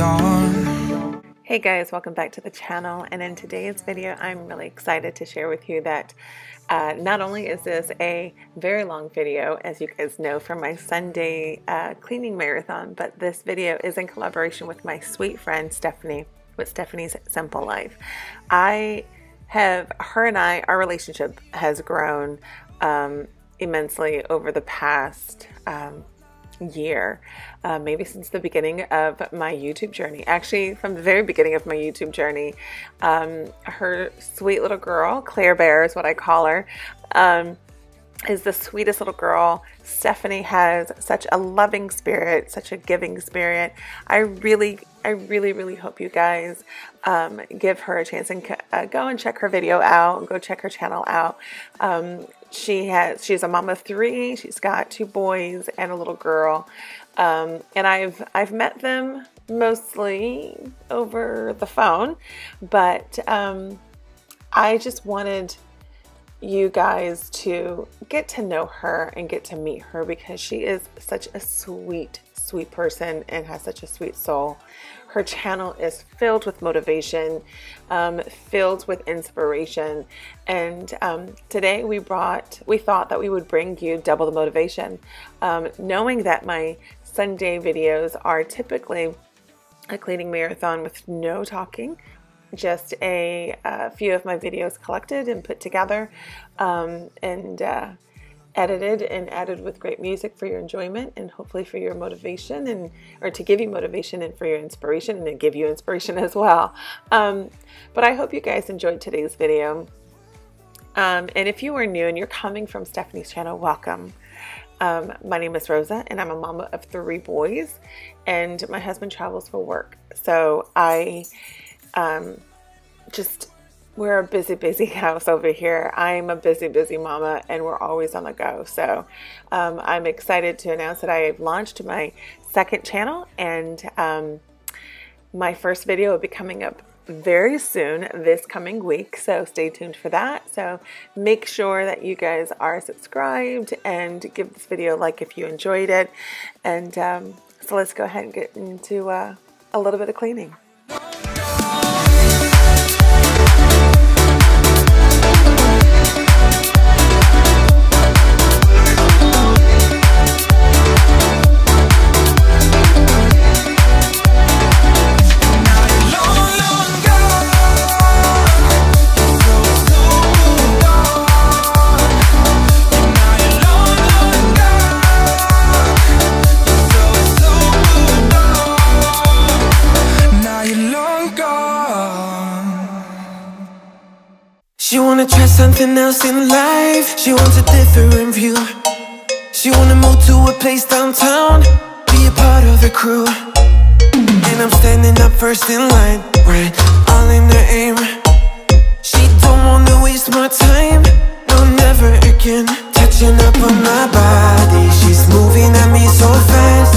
on. Hey guys, welcome back to the channel. And in today's video, I'm really excited to share with you that uh, not only is this a very long video, as you guys know from my Sunday uh, cleaning marathon, but this video is in collaboration with my sweet friend Stephanie with Stephanie's Simple Life. I have, her and I, our relationship has grown um, immensely over the past um, year, uh, maybe since the beginning of my YouTube journey. Actually, from the very beginning of my YouTube journey, um, her sweet little girl, Claire Bear is what I call her, um, is the sweetest little girl. Stephanie has such a loving spirit, such a giving spirit. I really, I really, really hope you guys um, give her a chance and uh, go and check her video out. Go check her channel out. Um, she has she's a mom of three. She's got two boys and a little girl. Um, and I've I've met them mostly over the phone, but um, I just wanted you guys to get to know her and get to meet her because she is such a sweet, sweet person and has such a sweet soul. Her channel is filled with motivation, um, filled with inspiration. And um, today we brought, we thought that we would bring you double the motivation, um, knowing that my Sunday videos are typically a cleaning marathon with no talking, just a, a, few of my videos collected and put together um, and uh, edited and added with great music for your enjoyment and hopefully for your motivation and or to give you motivation and for your inspiration and to give you inspiration as well. Um, but I hope you guys enjoyed today's video. Um, and if you are new and you're coming from Stephanie's channel, welcome. Um, my name is Rosa and I'm a mama of three boys and my husband travels for work. So I um, just we're a busy, busy house over here. I'm a busy, busy mama, and we're always on the go. So um, I'm excited to announce that I have launched my second channel, and um, my first video will be coming up very soon this coming week. So stay tuned for that. So make sure that you guys are subscribed and give this video a like if you enjoyed it. And um, so let's go ahead and get into uh, a little bit of cleaning. Wanna try something else in life. She wants a different view. She wanna move to a place downtown. Be a part of the crew. And I'm standing up first in line. Right, all in her aim. She don't wanna waste my time. No, never again. Touching up on my body. She's moving at me so fast.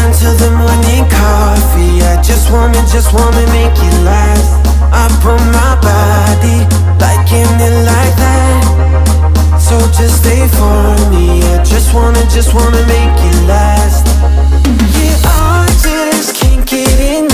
Until the morning coffee. I just wanna, just wanna make it last I put my body liking it like that So just stay for me I just wanna, just wanna make it last. Yeah, I just can't get enough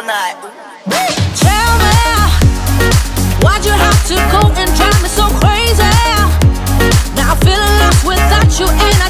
all night. Tell me, why'd you have to go and drive me so crazy? Now I'm feeling lost without you, and I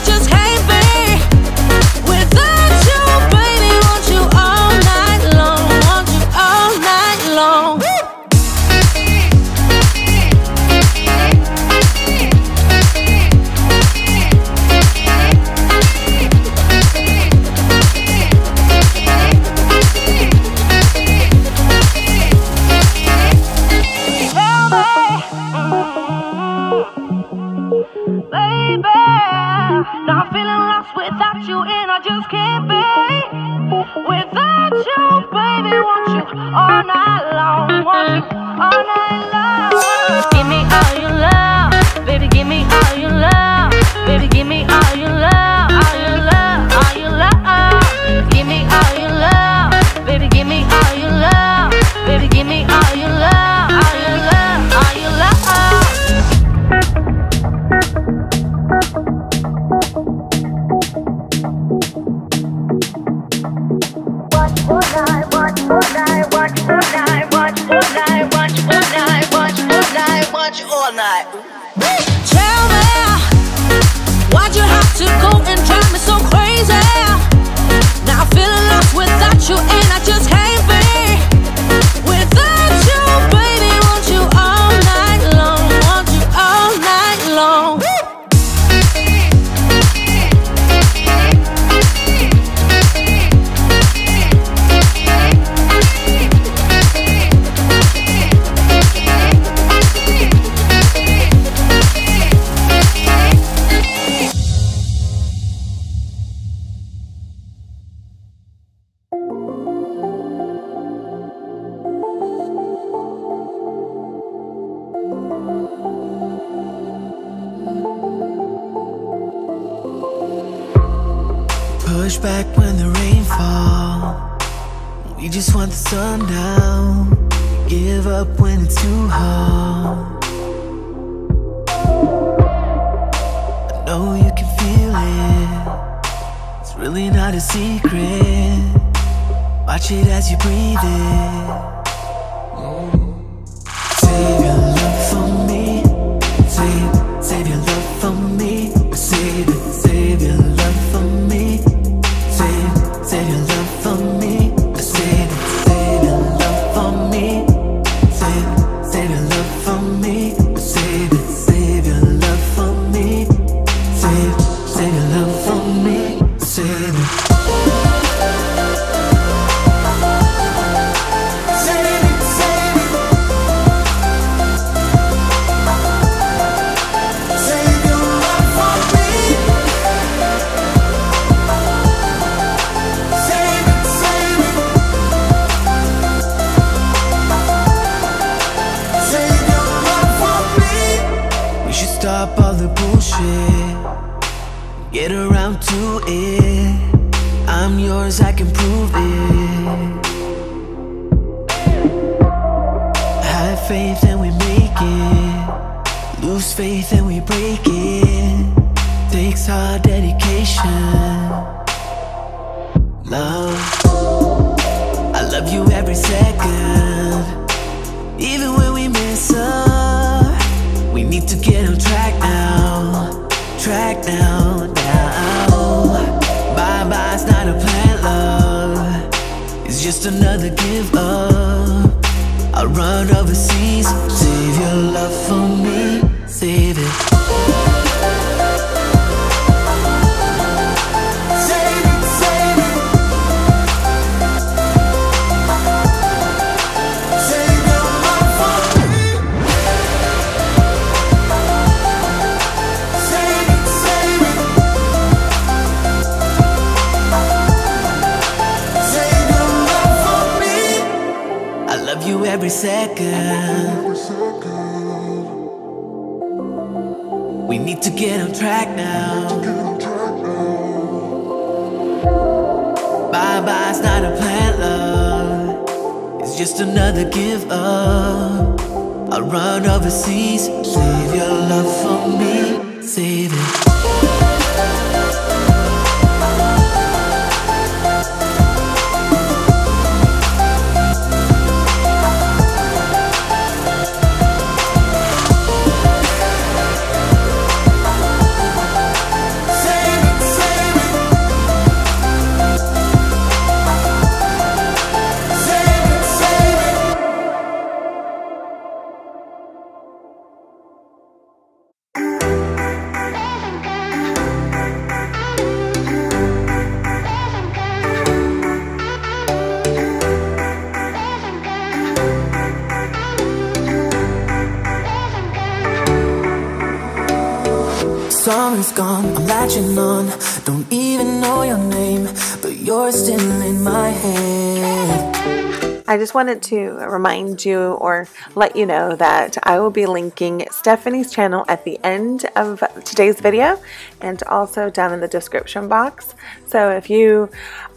when the rain falls. We just want the sun down. Give up when it's too hard. I know you can feel it. It's really not a secret. Watch it as you breathe it. Stop all the bullshit. Get around to it. I'm yours, I can prove it. Have faith and we make it. Lose faith and we break it. Takes hard dedication. Love, I love you every second. Even when we mess up, need to get on track now. Track now, now. Bye bye's not a plan, love. It's just another give up. I'll run overseas. Save your love for me. Every second. We need to get on track now. Bye bye's not a plan, love. It's just another give up. I'll run overseas. Save your love for me. Save it. Summer's gone, I'm latching on. Don't even know your name, but you're still in my head. I just wanted to remind you or let you know that I will be linking Stephanie's channel at the end of today's video and also down in the description box. So if you,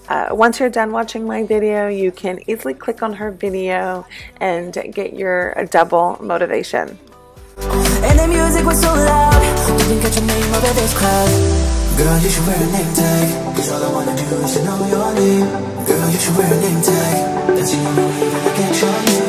uh, once you're done watching my video, you can easily click on her video and get your double motivation. And the music was so loud, didn't catch your name over this crowd. Girl, you should wear a name tag, cause all I wanna do is to know your name. Girl, you should wear a name tag, that's the only way I get your name.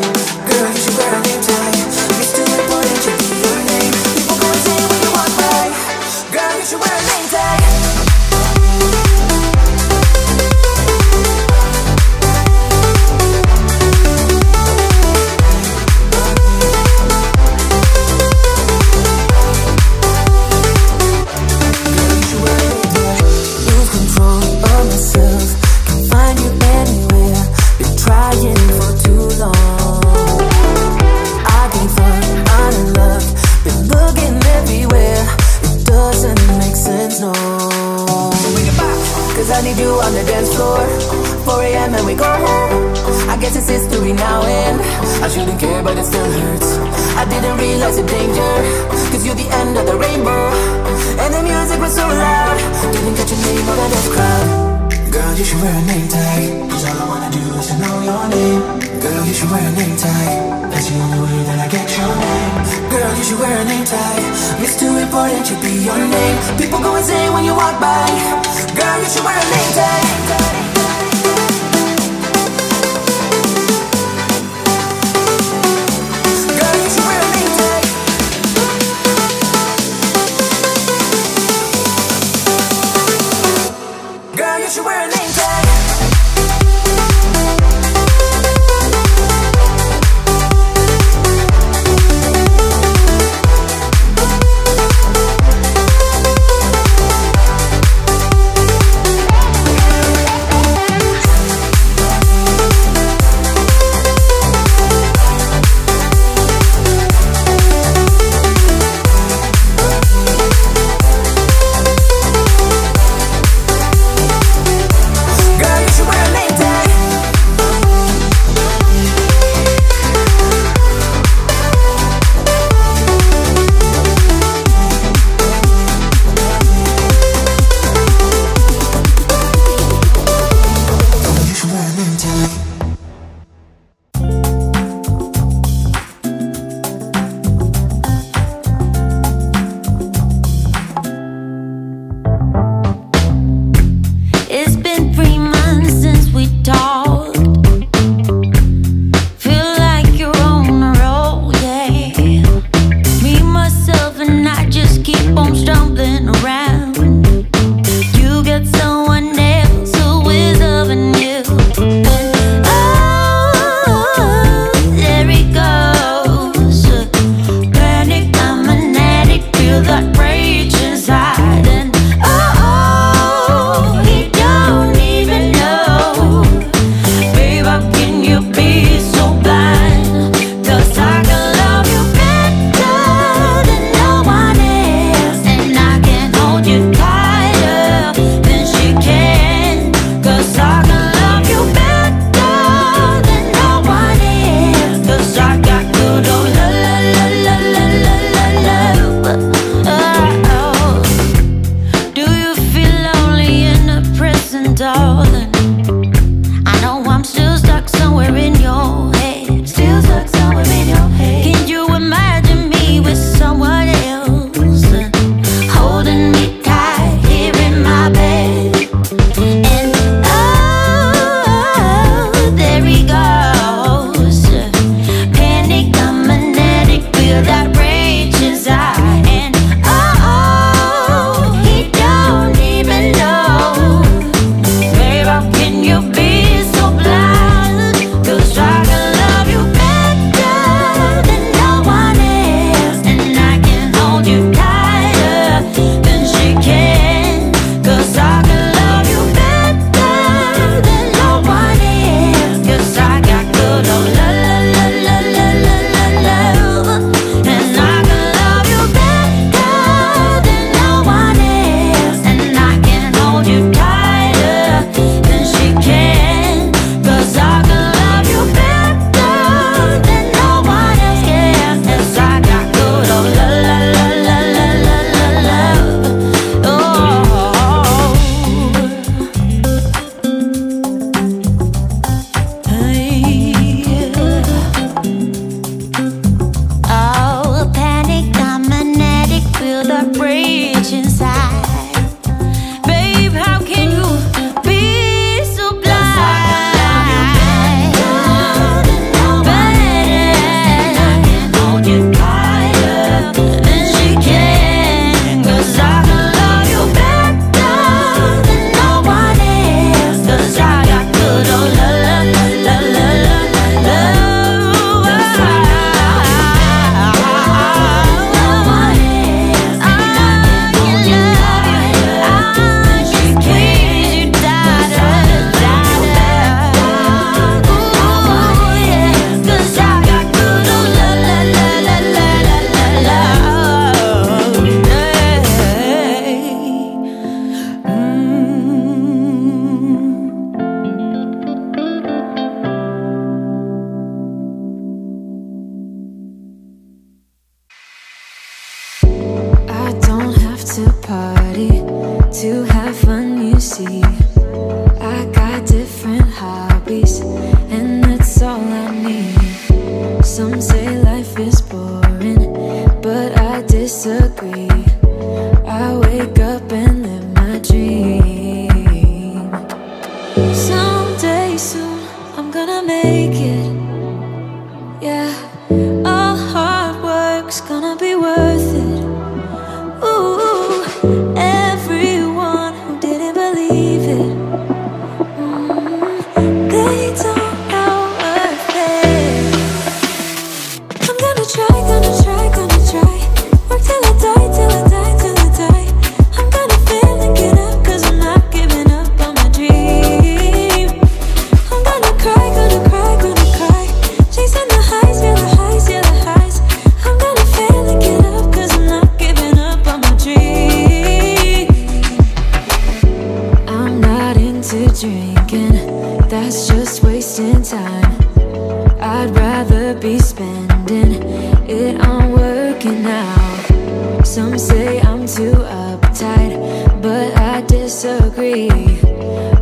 tight, but I disagree.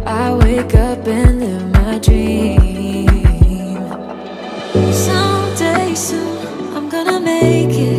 I wake up and live my dream. Someday soon, I'm gonna make it.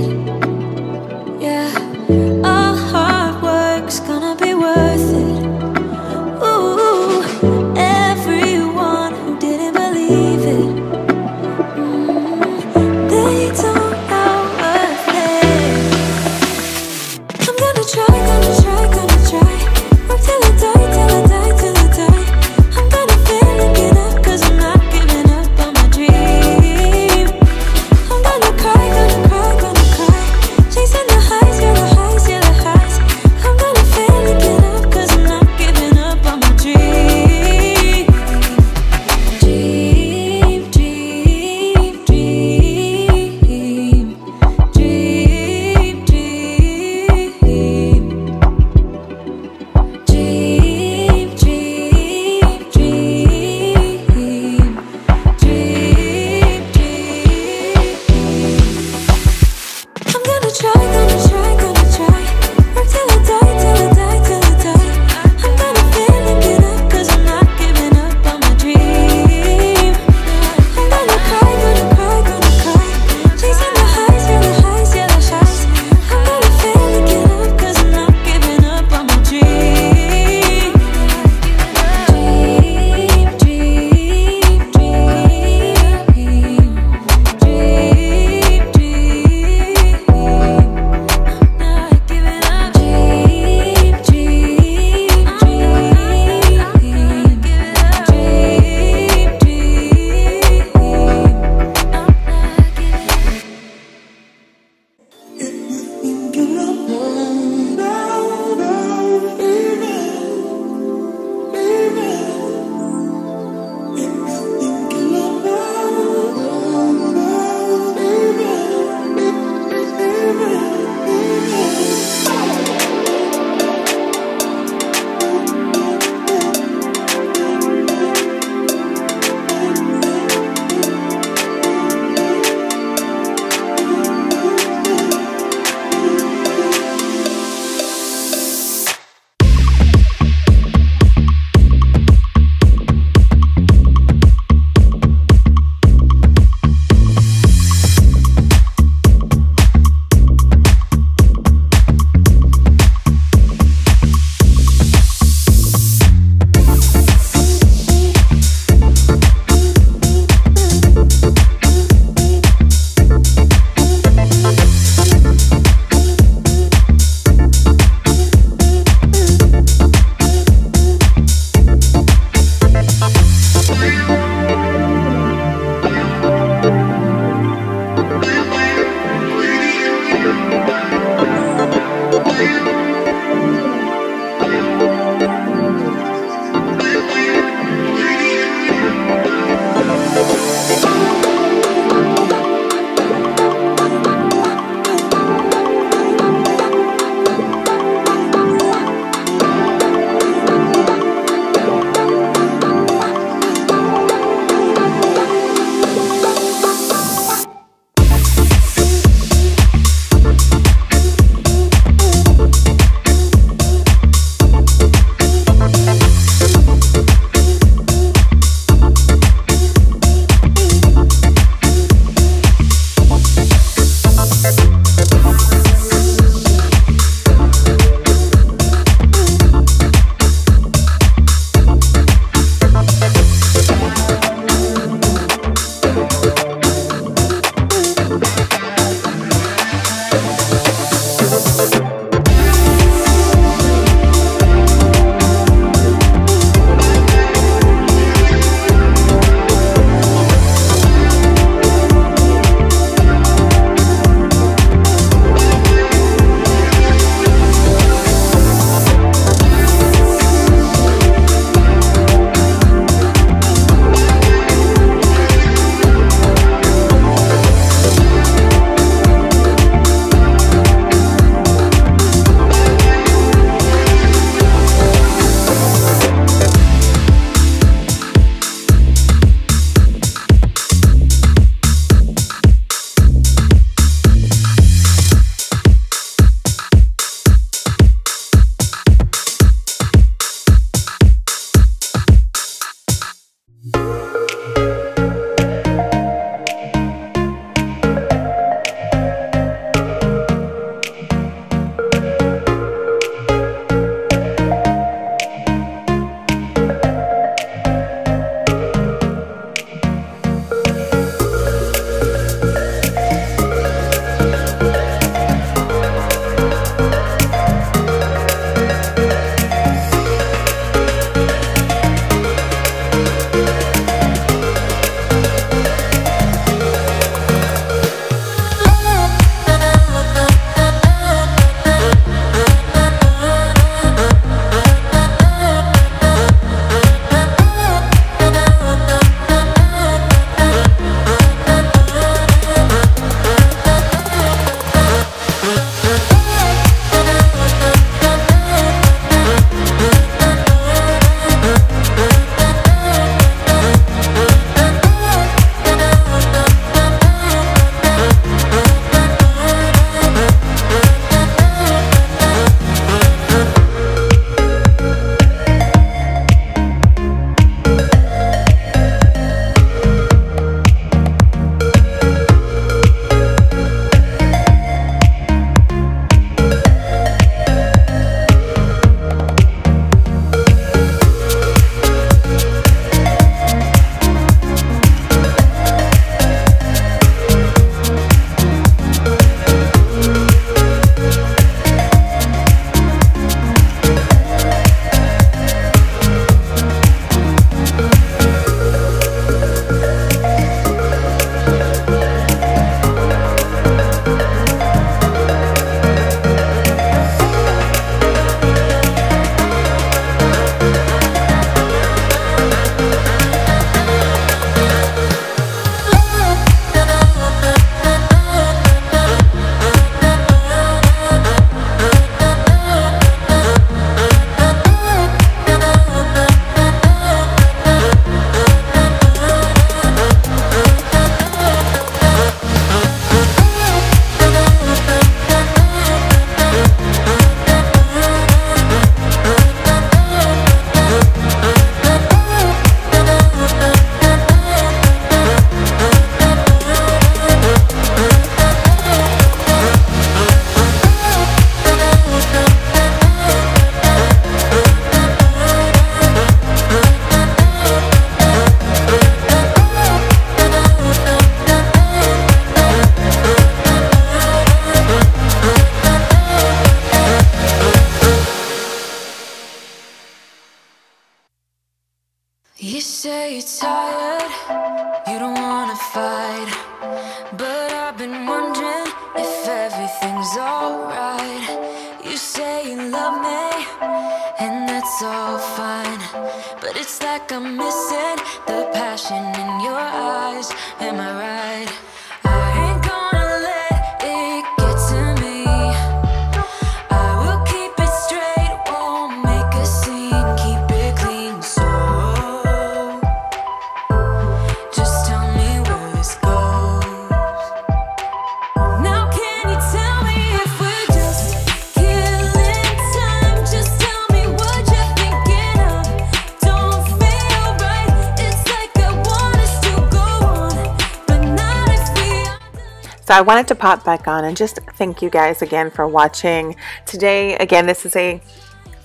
I wanted to pop back on and just thank you guys again for watching. Today, again, this is a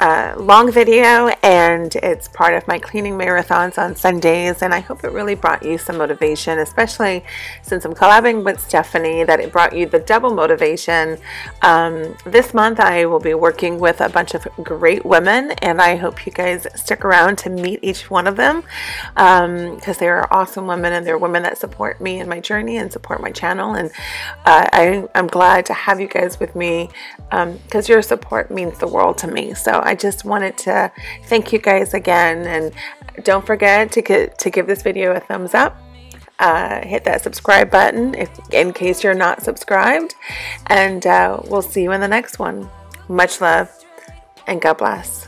long video and it's part of my cleaning marathons on Sundays and I hope it really brought you some motivation especially since I'm collabing with Stephanie that it brought you the double motivation. Um, this month I will be working with a bunch of great women and I hope you guys stick around to meet each one of them because they are awesome women and they're women that support me in my journey and support my channel and uh, I, I'm glad to have you guys with me because your support means the world to me. So I just wanted to thank you guys again and don't forget to get to give this video a thumbs up. Uh, hit that subscribe button if in case you're not subscribed and uh, we'll see you in the next one. Much love and God bless